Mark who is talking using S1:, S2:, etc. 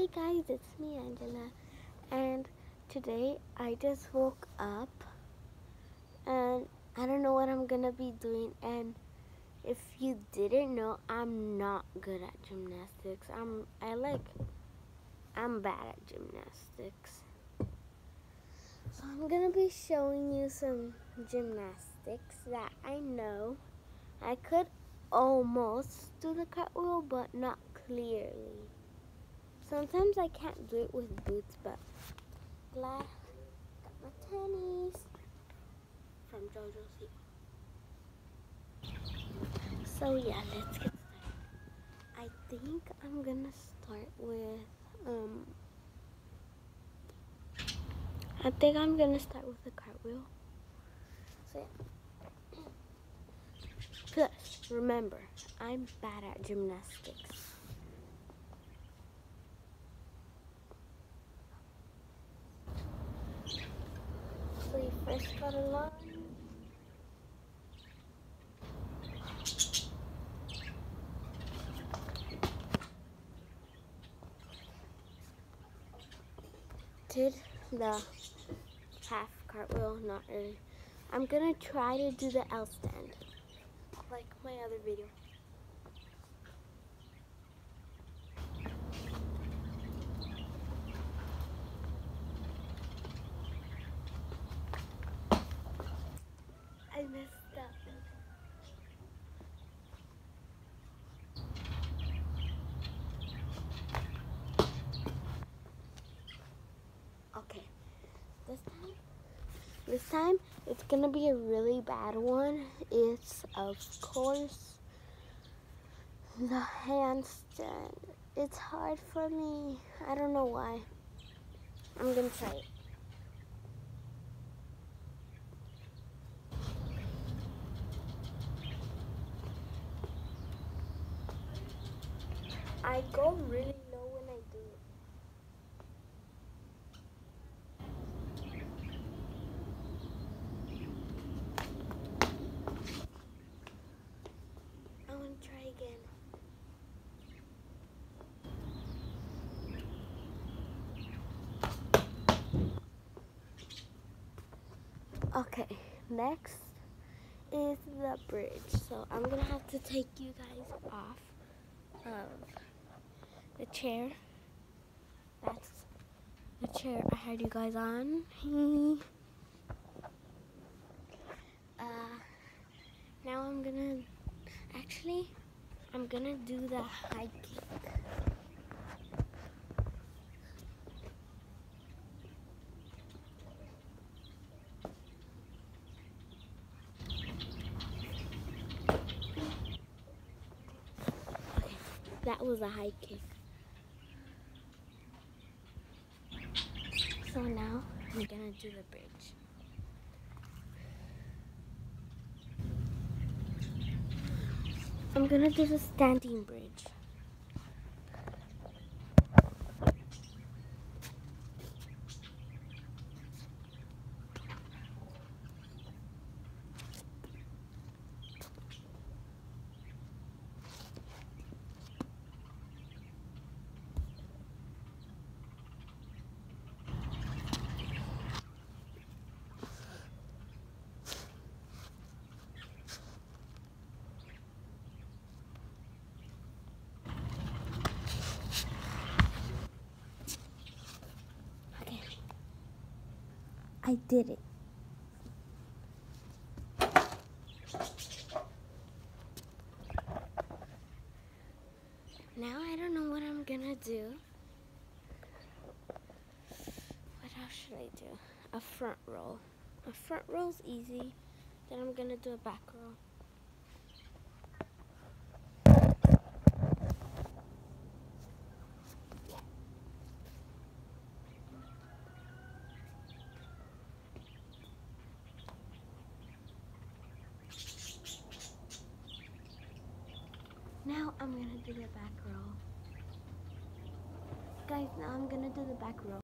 S1: Hey guys, it's me, Angela, and today I just woke up and I don't know what I'm gonna be doing. And if you didn't know, I'm not good at gymnastics. I'm I like I'm bad at gymnastics. So I'm gonna be showing you some gymnastics that I know. I could almost do the cartwheel, but not clearly. Sometimes I can't do it with boots, but glad got my tennies from JoJo So yeah, let's get started. I think I'm gonna start with um I think I'm gonna start with the cartwheel. So yeah. Plus, remember, I'm bad at gymnastics. You got a line. Did the half cartwheel, not really. I'm gonna try to do the L stand, like my other video. I messed up. Okay, this time, this time it's gonna be a really bad one. It's of course the handstand. It's hard for me. I don't know why. I'm gonna try it. I go really low when I do it. I want to try again. Okay, next is the bridge. So I'm gonna have to take you guys off of the chair. That's the chair I had you guys on. uh, now I'm gonna, actually, I'm gonna do the high kick. Okay, that was a high kick. So now I'm gonna do the bridge. I'm gonna do the standing bridge. Okay. I did it. Now I don't know what I'm gonna do. What else should I do? A front roll. A front roll's easy. Then I'm gonna do a back roll. Now I'm gonna do the back roll. Guys, now I'm gonna do the back roll.